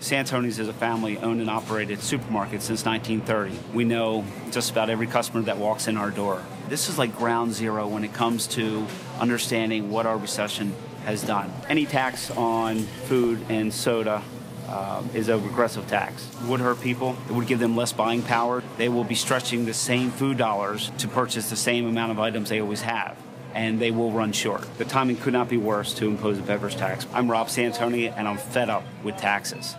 Santoni's is a family owned and operated supermarket since 1930. We know just about every customer that walks in our door. This is like ground zero when it comes to understanding what our recession has done. Any tax on food and soda uh, is a regressive tax. It would hurt people. It would give them less buying power. They will be stretching the same food dollars to purchase the same amount of items they always have. And they will run short. The timing could not be worse to impose a beverage tax. I'm Rob Santoni, and I'm fed up with taxes.